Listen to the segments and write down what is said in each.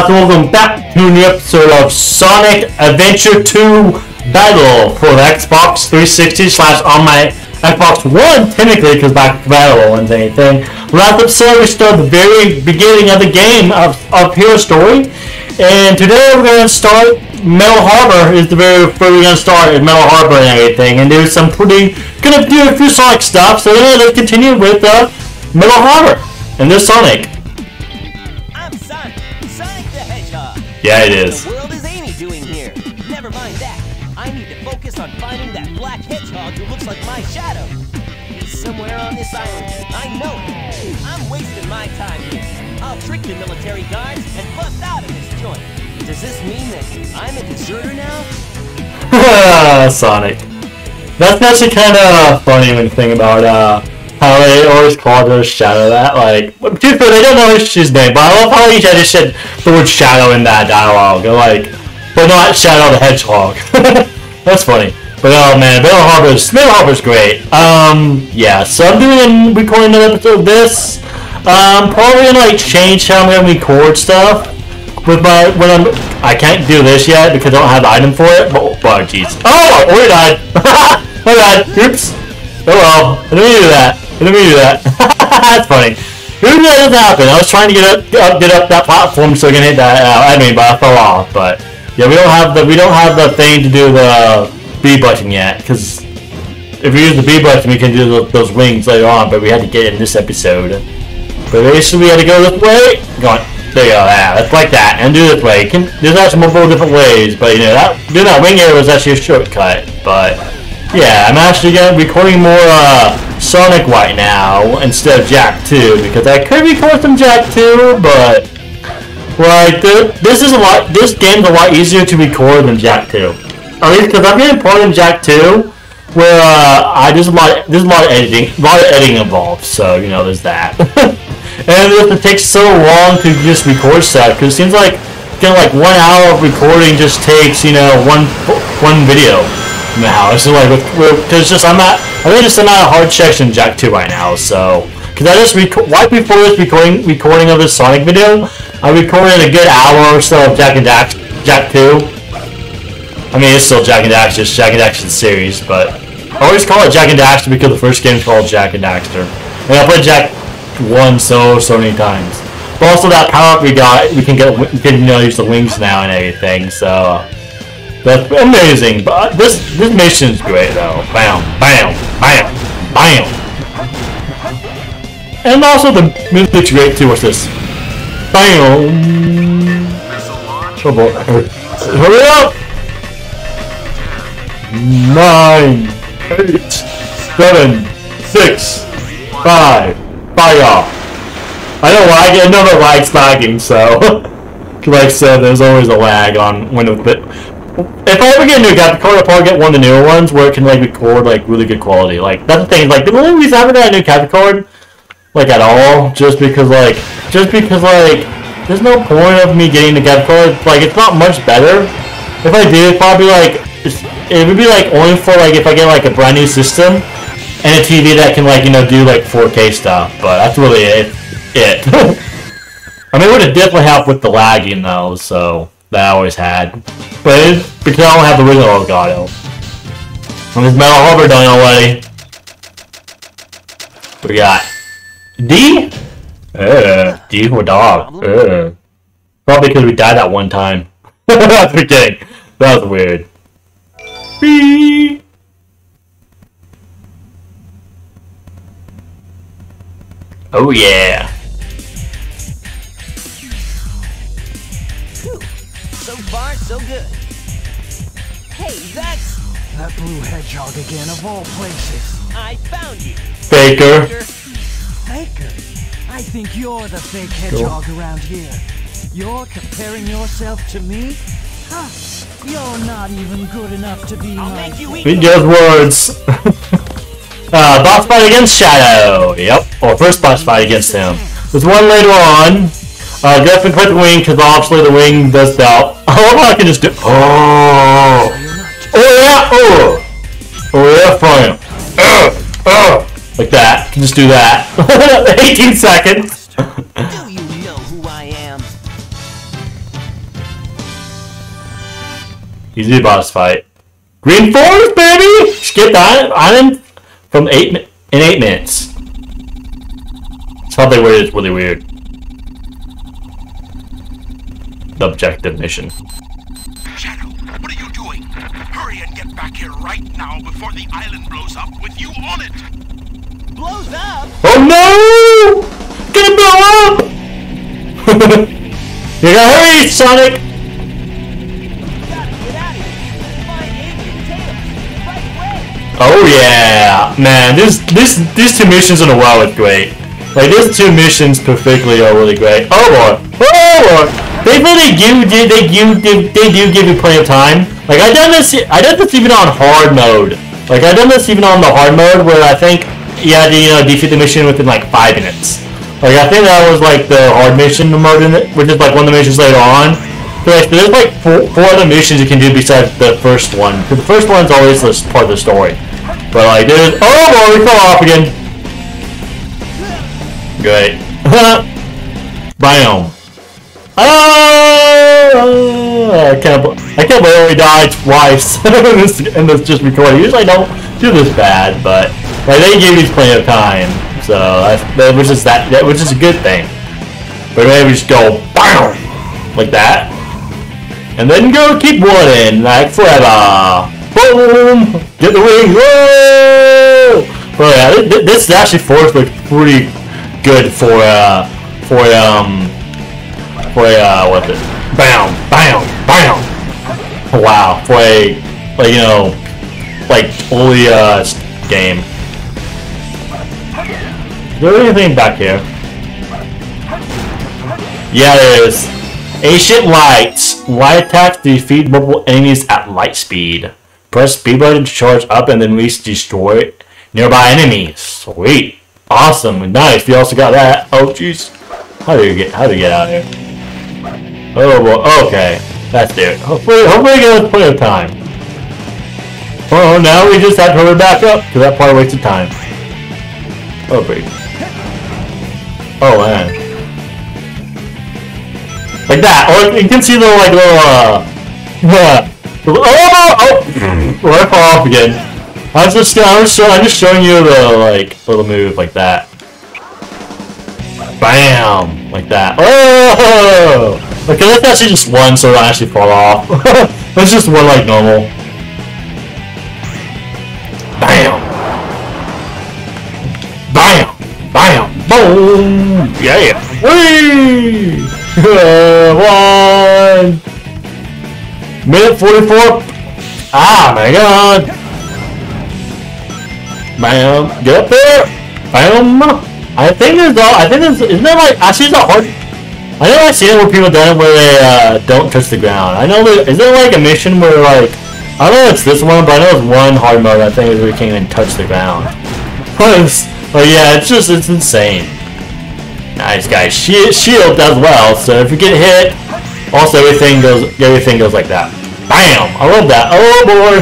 Uh, welcome back to new episode of Sonic Adventure 2 Battle for the Xbox 360 slash on my Xbox One, technically, because back compatible and anything. Last episode, we started the very beginning of the game of, of Hero Story, and today we're going to start Metal Harbor is the very first we're going to start in Metal Harbor and everything, and there's some pretty, gonna do a few Sonic stuff, so yeah, let's continue with uh, Metal Harbor, and this Sonic. Yeah, it is. What the world is Amy doing here? Never mind that. I need to focus on finding that black hedgehog who looks like my shadow. He's somewhere on this island. I know it. I'm wasting my time here. I'll trick the military guards and bust out of this joint. Does this mean that I'm a deserter now? Sonic. That's actually kind of funny when you think about uh, how they always call her Shadow that. Like, to fair, they don't know his name, but I love how he just said the word Shadow in that dialogue. They're like, but not Shadow the Hedgehog. That's funny. But oh man, Metal Harbor's Metal Harbor's great. Um, yeah. So I'm doing recording another episode of this. Um, probably gonna like change how I'm gonna record stuff with my when I'm I can't do this yet because I don't have the item for it. But but jeez. Oh, I already died. my bad. Oops. Oh well. I didn't do that. Mean to do that. That's funny. Who knew that would happen? I was trying to get up, up get up that platform so I can hit that. Uh, I mean, but I fell off. But yeah, we don't have the we don't have the thing to do the B button yet because if we use the B button, we can do the, those wings later on. But we had to get it in this episode. But basically, we had to go this way. Go on. There you go. Yeah, it's like that. And do this way. Can, there's actually multiple different ways, but you know that doing that wing area was actually a shortcut. But yeah, I'm actually gonna recording more uh, Sonic right now instead of Jak 2 because I could record some Jak 2, but like th- this is a lot. This game's a lot easier to record than Jak 2. At least because I'm getting part in Jak 2, where uh, I there's a lot there's a lot of editing, a lot of editing involved. So you know there's that. and it takes so long to just record stuff because it seems like know, like one hour of recording just takes you know one one video now. It's like because just I'm not I think just I'm not a hard section Jak 2 right now. So because I just right before this recording recording of this Sonic video, I recorded a good hour or so of Jak and Dax Jak 2. I mean, it's still Jak and Daxter, it's Jak and Daxter series, but I always call it Jak and Daxter because the first game's called Jak and Daxter. And I played Jak 1 so, so many times. But also that power up we got, we can get, we can, you know, use the wings now and everything, so... That's amazing, but this, this mission's great though. Bam, bam, bam, bam! And also the music's great too, what's this? Bam! Oh boy. Hurry up! nine, eight, seven, six, five, fire. I know lag. I know the lag's lagging, so like I said, there's always a lag on when it. If I ever get a new card, I'll probably get one of the newer ones where it can like record like really good quality. Like that's the thing. Like the only reason I haven't got a new card, like at all, just because like just because like there's no point of me getting the card. Like it's not much better. If I did, probably like it would be like only for like if I get like a brand new system and a TV that can like you know do like 4K stuff. But that's really it. It. I mean, it would have definitely helped with the lagging though. So that I always had. But it, because I don't have the original Elgato. And this Metal Harbor done already. We got D. Uh, D for dog. Uh. Probably because we died that one time. That's kidding. That was weird. Beep. Oh yeah. So good. Hey, that's... That blue hedgehog again, of all places. I found you. Faker. Faker? I think you're the fake hedgehog around here. You're comparing yourself to me? Huh. You're not even good enough to be I'll my make you eat Read those words. uh, boss fight against Shadow. Yep. Or first boss fight against him. There's one later on. Uh, definitely click the wing because obviously the wing does that. I love I can just do. Oh. Oh yeah. Oh. Oh yeah. Fine. Uh, uh. Like that. Can just do that. 18 seconds. Do you know who I am? Easy boss fight. Green Forest, baby! Skip that island from eight in eight minutes. Something weird is really weird. The objective mission. Right now before the island blows up with you on it! Blows up? Oh no! Gonna blow up! you gotta hurry, Sonic! Gotta get out of here. Find Adrian Tails. Right away. Oh yeah, man! This this these two missions in a row is great. Like these two missions perfectly are really great. Oh boy! Oh boy! They do they do they, do give you plenty of time. Like I done this I done this even on hard mode. Like I done this even on the hard mode where I think you had to you know defeat the mission within like five minutes. Like I think that was like the hard mission mode in it, which is like one of the missions later on. So like, there's like four, four other missions you can do besides the first one. Because the first one's always the part of the story. But like there's oh boy, we fell off again. Great. Biome. Oh, I can't. I can't believe we died twice in this in this just recording. Usually I don't do this bad, but like they gave me plenty of time, so that was just that, that which is a good thing. But maybe we just go BAM! like that, and then go keep running like forever. Boom! Get the wing. Whoa! But yeah, thi- thi- this actually force looks pretty good for uh for um for a uh what's it? Bam! Bam! Bam! Wow! For a like you know like fully uh game. Is there anything back here? Yeah, there is. Ancient Lights. Light attacks to defeat multiple enemies at light speed. Press B button to charge up and then reach destroy nearby enemies. Sweet. Awesome. Nice. You also got that. Oh jeez. How do you get how do you get out of here? Oh well okay. That's it. Hopefully hopefully we get plenty of time. Oh now we just have to hurry back up because that part wasted time. Oh great. Oh man. Like that. Or you can see the like little uh yeah. Oh, oh, right off again. I was just, I was, show, I'm just showing you the like little move like that. Bam, like that. Oh, okay, that's actually just one, so it'll actually fall off. that's just one like normal. Bam, bam, bam, boom, yeah, whee, one. Minute 44. Ah, my god. Bam. Get up there. Bam. I think there's all, I think there's, isn't there like, actually it's not hard. I know I've seen it where people done it where they uh, don't touch the ground. I know there, is there like a mission where like, I don't know if it's this one, but I know it's one hard mode I think is where you can't even touch the ground. but yeah, it's just, it's insane. Nice guys. Shield, shield does well, so if you get hit, also everything goes everything goes like that. Bam! I love that. Oh boy!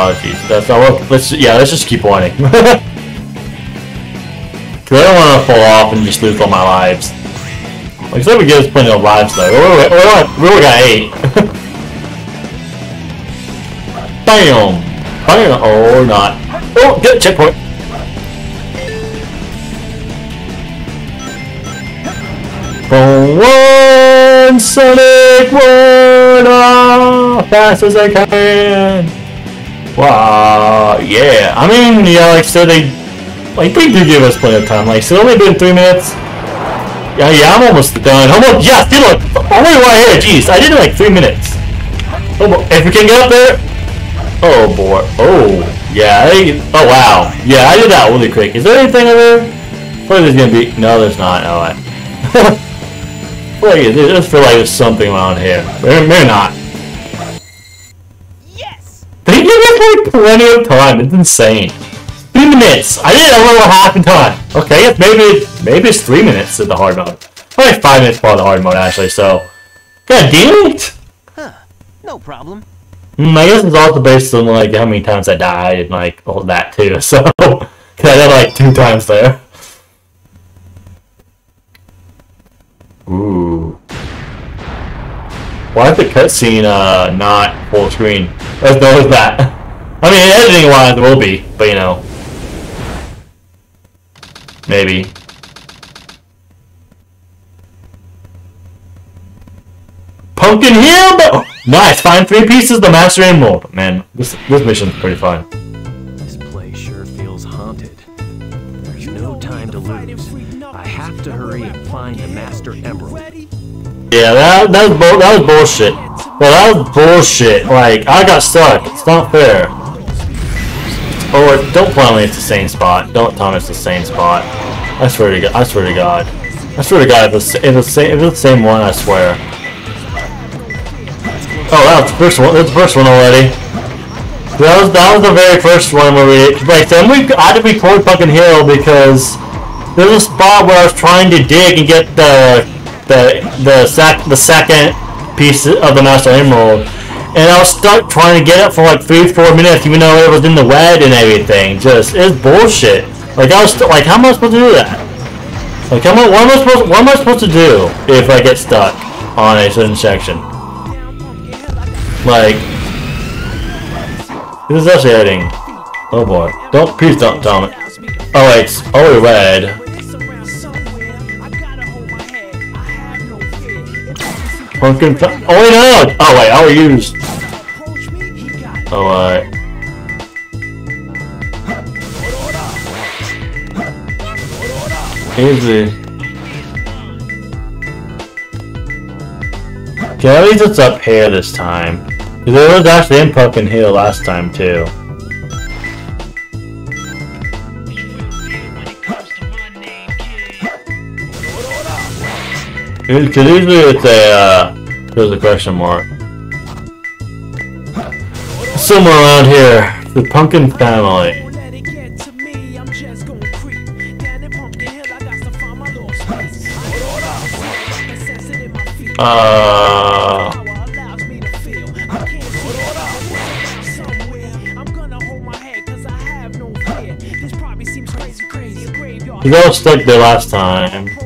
Oh jeez, that's not work. Let's yeah, let's just keep running. Cause I don't want to fall off and just lose all my lives. Like said, we get us plenty of lives though. We're, we're, we only got eight. Bam! Bam! Or not. Oh, good checkpoint. One, Sonic, one, ah, fast as I can. Wow, yeah. I mean, yeah, like said, they, like, they do give us plenty of time. Like, it's only been three minutes. Yeah, yeah, I'm almost done. Almost, yeah, see, look, only right here. Jeez, I did it like three minutes. Oh, if we can get up there. Oh boy. Oh, yeah. I, oh wow. Yeah, I did that really quick. Is there anything over there? What is gonna be? No, there's not. Oh, I. Wait, I just feel like there's something around here. Maybe, maybe not. They give us like plenty of time. It's insane. Three minutes. I did a little half in time. Okay, maybe maybe it's three minutes in the hard mode. Probably five minutes for the hard mode actually. So, god damn it. Huh. No problem. Mm, I guess it's also based on like how many times I died and like all that too. So, cause I died like two times there. Ooh. Why is the cutscene uh, not full screen. Let's notice that. I mean, editing wise, it will be, but you know, maybe. Pumpkin Hill! But oh, nice, find three pieces of the Master Emerald. Man, this this mission's pretty fun. This place sure feels haunted. There's no time to lose. I have to hurry and find the Master Emerald. Yeah, that that was that was bullshit. Well, that was bullshit. Like I got stuck. It's not fair. Or don't tell me it's the same spot. Don't tell me it's the same spot. I swear to God. I swear to God. I swear to God. If it's, if it's, the same- if it's the same one, I swear. Oh, that's the first one. That's the first one already. That was that was the very first one where we like then we I had to record fucking hill because there was a spot where I was trying to dig and get the the the sec the second piece of the Master Emerald, and I was stuck trying to get it for like three four minutes, even though it was in the wed and everything. Just it's bullshit. Like I was like, how am I supposed to do that? Like, how am I, what am I supposed what am I supposed to do if I get stuck on a certain section? Like, this is actually editing. Oh boy, don't please don't tell me. Oh it's already red. Pumpkin. fa- Oh wait, no! Oh wait, I already used. Oh uh, wait. Easy. Okay, at least it's up here this time. Because it was actually in Pumpkin Hill last time too. Because usually it's a, uh, there's a question mark. Somewhere around here, the Pumpkin family. Uh, you got stuck there last time.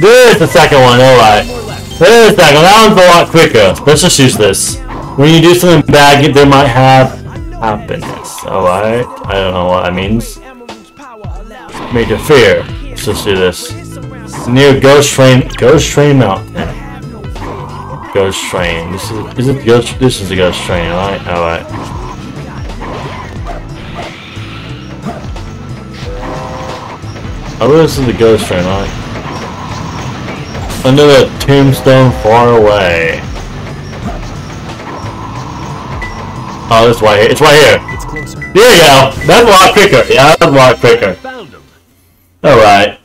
There's the second one, alright. There's the second one, that one's a lot quicker. Let's just use this. When you do something bad, there might have happiness. Alright? I don't know what that means. You fear. Let's just do this. New Ghost Train Ghost Train Mountain. Ghost Train. This is is it Ghost this is the Ghost Train, alright? Alright. Oh this is the Ghost Train, alright. Under the tombstone far away. Oh, it's right here. It's right here. It's closer. There you go. That's a lot quicker. Yeah, that's a lot quicker. Found him. Alright.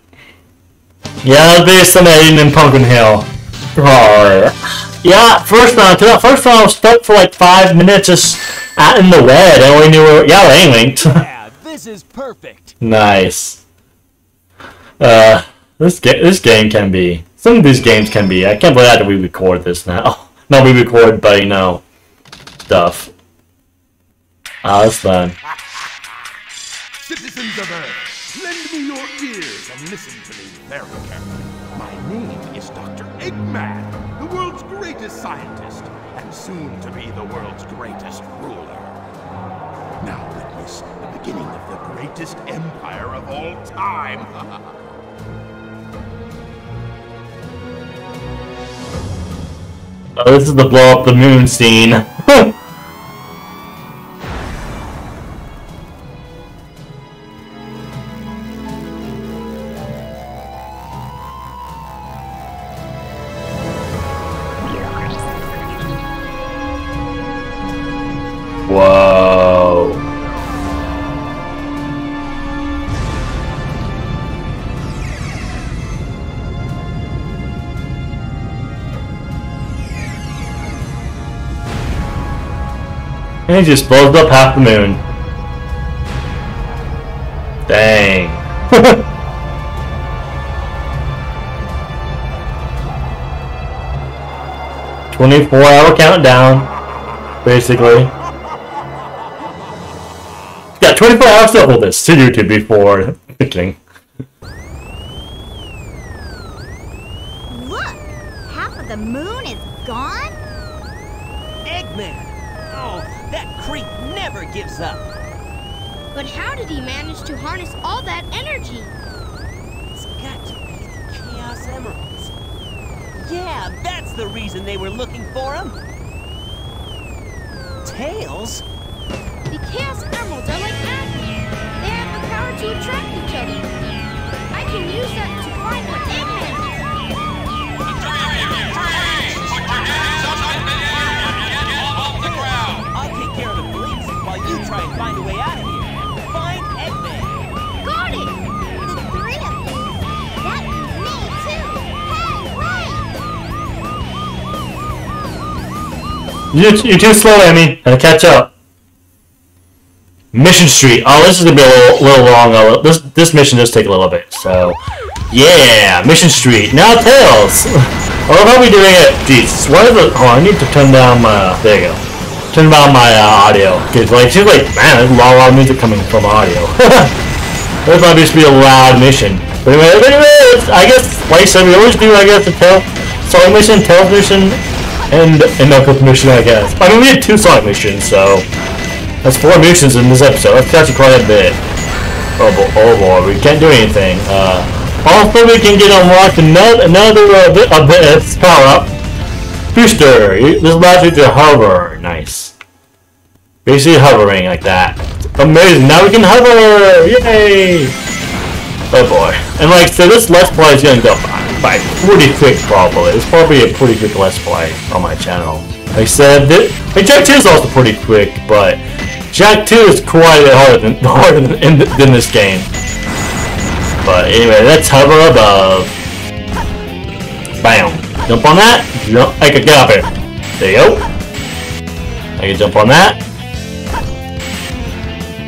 Yeah, that'll be some in Pumpkin Hill. Oh. Yeah, first round, too. First round I was stuck for like five minutes just out in the wed. I only knew where. Yeah, lane linked. Yeah, this is perfect. nice. Uh, this game, this game can be. Some of these games can be. I can't believe that we record this now. No, we record, but you know, stuff. Ah, that's fun. Citizens of Earth, lend me your ears and listen to me very carefully. My name is Dr. Eggman, the world's greatest scientist, and soon to be the world's greatest ruler. Now witness the beginning of the greatest empire of all time. Oh, this is the blow up the moon scene. And it just blows up half the moon. Dang. Twenty-four hour countdown, basically. Got twenty-four hours to hold this to YouTube before the king. Harness all that energy? It's got to be the Chaos Emeralds. Yeah, that's the reason they were looking for him. Tails? The Chaos Emeralds are like magnets. They have the power to attract each other. I can use that to find what Eggman is. I'll take care of the police while you try and find a way out Hey, wait! You, you're too slow, Amy. Gotta catch up. Mission Street. Oh, this is gonna be a little, little long. This this mission does take a little bit. So, yeah, Mission Street. Now Tails. I love how we doing it. Jeez, what is it? Oh, I need to turn down my. There you go. Turn down my uh, audio. Cause like she's like, man, there's a lot, lot of music coming from audio. this might just be a loud mission. But anyway, anyways, I guess like I said, we always do. I guess the tail Sonic mission, Tails mission, and and Knuckles mission. I guess. I mean, we had two Sonic missions, so. That's four missions in this episode. That's actually quite a bit. Oh boy, oh boy, we can't do anything. Uh, also, we can get unlocked another another uh, bit of this power up. Booster. This allows you to hover. Nice. Basically hovering like that. Amazing. Now we can hover. Yay! Oh boy. And like so, this let's play is gonna go by, by pretty quick. Probably. It's probably a pretty quick let's play on my channel. Like I said, th- like Jak 2 is also pretty quick, but Jak 2 is quite a bit harder than, harder than, in, than this game. But anyway, let's hover above. Bam. Jump on that. Jump. I can get up here. There you go. I can jump on that.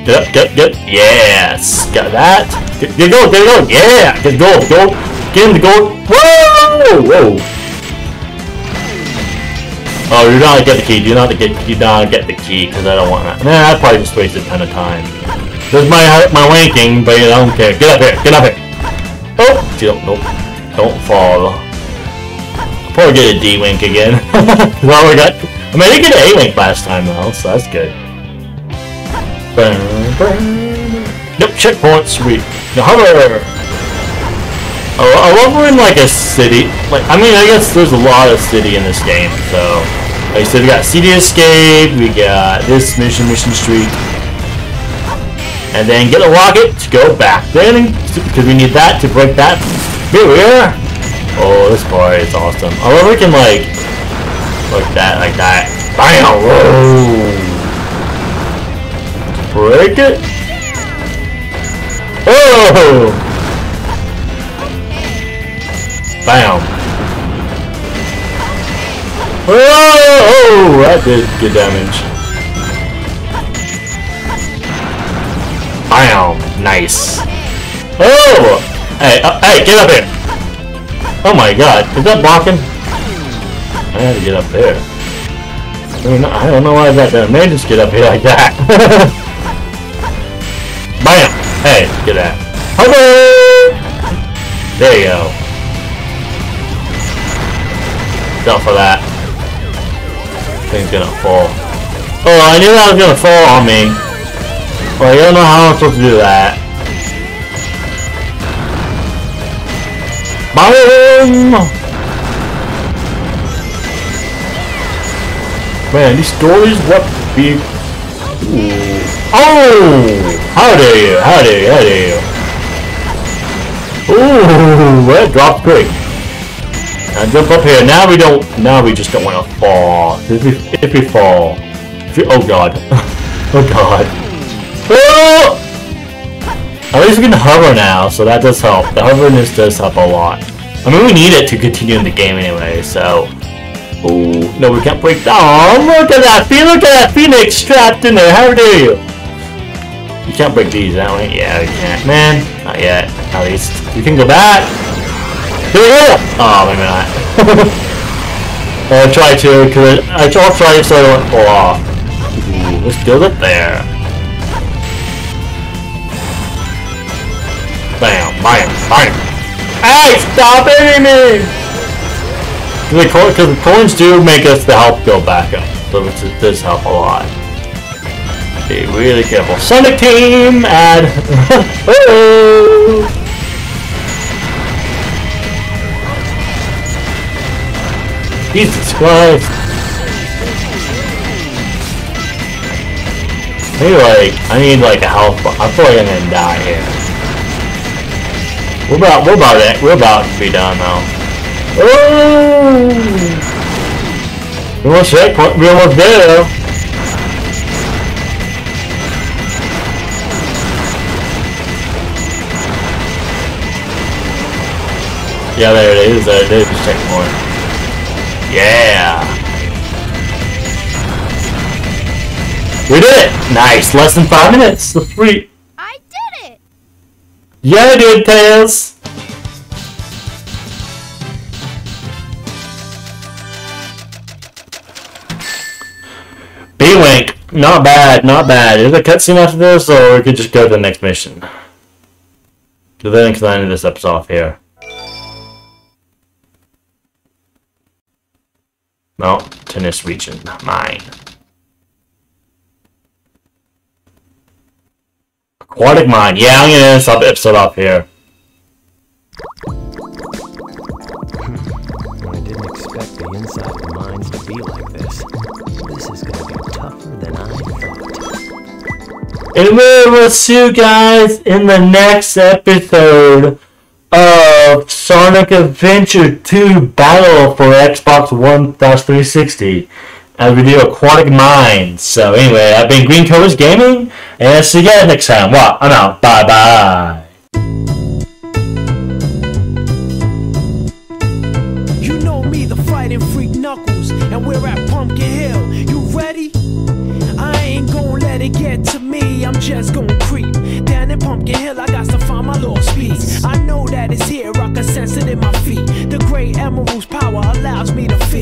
Get up, get, get. Yes. Got that. Get, get gold, get gold. Yeah. Get go, gold. Get him the gold. Whoa! Whoa. Oh, you're not to get the key. Do not get you not get the key because I don't want that. Man, I probably just wasted a ton of time. There's my my wanking, but I don't care. Get up here. Get up here. Oh, don't. Nope. Don't fall. I'll probably get a D wink again. well, we got. I mean, I did get an A wink last time though, so that's good. Nope. Checkpoint. Sweet. Now hover. Oh, I love we're in like a city. Like, I mean, I guess there's a lot of city in this game. So, like said, we got City Escape, we got this mission, Mission Street, and then get a rocket to go back then, because we need that to break that barrier. Oh, this part is awesome. I love we can like, like that, like that. Bam! Whoa! Break it. Oh! Bam! Oh, oh, that did good damage. Bam! Nice. Oh! Hey, uh, hey, get up here! Oh my god, is that blocking? I had to get up there. I don't know, I don't know why that done. May just get up here like that. Bam! Hey, get that. Hello! There you go. Down for that. Thing's gonna fall. Oh, I knew that was gonna fall on me. Well, I don't know how I'm supposed to do that. Boom! Man, these stories, what big... Ooh. Oh! How dare you, how dare you, how dare you. Ooh, that dropped quick. Jump up here. Now we don't. Now we just don't want to fall. If we if we fall, if we, oh god, oh god. Oh! At least we can hover now, so that does help. The hoverness does help a lot. I mean, we need it to continue in the game anyway. So, oh no, we can't break down. Look at that! Look at that Phoenix trapped in there. How dare you? You can't break these, that way. Yeah, we can't. Man, not yet. At least. We can go back. Here we go! Oh, maybe not. I'll try to, because I'll try to sort of pull off. Ooh, let's build it there. Bam, bam, bam. Hey, stop hitting me! Because the coins do make us the health go back up, so this does help a lot. Be really careful. Sonic Team! Add! Jesus Christ! Maybe like, I need like a health bar. I I'm gonna die here. We're about, we're about it. We're about to be done though. Oh! We almost checkpoint. We almost there. Yeah, there it is. There it is. Checkpoint. Yeah. We did it. Nice. Less than five minutes. Sweet. I did it! Yeah, I did, Tails. B-Wink. Not bad, not bad. Is there a cutscene after this, or we could just go to the next mission? So then, because I ended this episode off here. Mountainous region. Mine. Aquatic mine. Yeah, I'm gonna end this episode off here. I didn't expect the inside of the mines to be like this. This is gonna be tougher than I thought. And we will see you guys in the next episode of Sonic Adventure 2 Battle for Xbox One 360 as we do Aquatic Mines. So anyway, I've been Green Cobras Gaming, and see you guys next time. Well, I'm out. Bye bye. You know me, the fighting freak Knuckles, and we're at Pumpkin Hill. You ready? I ain't gonna let it get to me. I'm just gonna creep down in Pumpkin Hill. I got to find my lost I know that it's here. I can sense it in my feet. The great emerald's power allows me to feel.